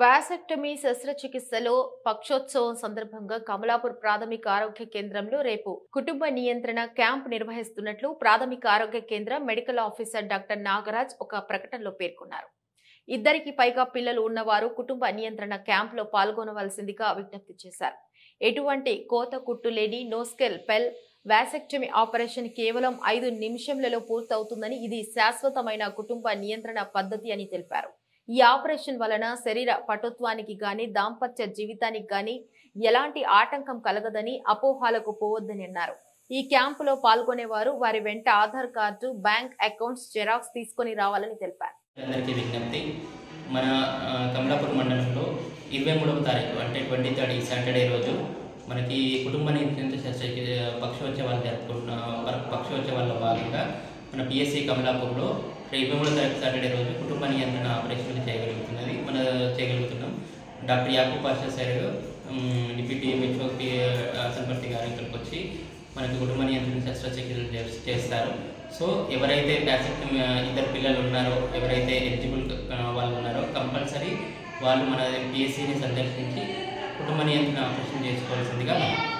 Vasectomy శస్త్రచికిత్సలో పక్షోత్సవం సందర్భంగా కమలాపూర్ ప్రాథమిక ఆరోగ్య కేంద్రంలో రేపు కుటుంబ నియంత్రణ క్యాంప్ నిర్వహిస్తున్నట్లు ప్రాథమిక ఆరోగ్య కేంద్ర మెడికల్ ఆఫీసర్ డాక్టర్ నాగరాజ్ ఒక ప్రకటనలో పేర్కొన్నారు. ఇద్దరికి పైగా పిల్లలు ఉన్నవారు కుటుంబ నియంత్రణ క్యాంప్లో పాల్గొనవలసిందిగా విజ్ఞప్తి చేశారు. ఎటువంటి కోత కుట్టు లేని నోస్కెల్ పెల్ వ్యాసెక్టమీ ఆపరేషన్ కేవలం ఐదు నిమిషంలలో పూర్తవుతుందని ఇది శాశ్వతమైన కుటుంబ నియంత్రణ పద్ధతి అని తెలిపారు. ఈ ఆపరేషన్ వలన శరీర పటుత్వానికి గాని దాంపత్య జీవితానికి గాని ఎలాంటి ఆటంకం కలగదని అపోహాలకు పోవద్దని అన్నారు. ఈ క్యాంపులో పాల్గొనేవారు వారి వెంట Aadhaar card bank accounts xerox తీసుకొని రావాలని తెలిపారు. అందరికీ విజ్ఞప్తి. మన కమలాపూర్ మండలంలో ఇరవై మూడవ తారీఖు అంటే ట్వంటీ థర్డ్ ఈ సాటర్డే రోజు మనకి కుటుంబానికి నియంత్రణ శస్త్రచి పక్షోత్సవాలు జరుపుకుంటున్న ప- పక్షోత్సవాల్లో భాగంగా మన పిఎస్సి కమలాపూర్లో రేపు మూడవ తారీఖు సాటర్డే రోజు కుటుంబ నియంత్రణ ఆపరేషన్ చేయగలుగుతున్నది. మన చేయగలుగుతున్నాం. Doctor Yakub Pasha sir deputy HOP Samparthi గారు ఇక్కడికి వచ్చి మనకి కుటుంబ నియంత్రణ శస్త్రచికిత్సలు చేస్తారు. సో ఎవరైతే ప్యాసిక్ ఇద్దరు పిల్లలు ఉన్నారో ఎవరైతే ఎలిజిబుల్ వాళ్ళు ఉన్నారో కంపల్సరీ వాళ్ళు మన పిఎస్సిని సందర్శించి కుటుంబ నియంత్రణ ఆపరేషన్ చేసుకోవాల్సిందిగా మనం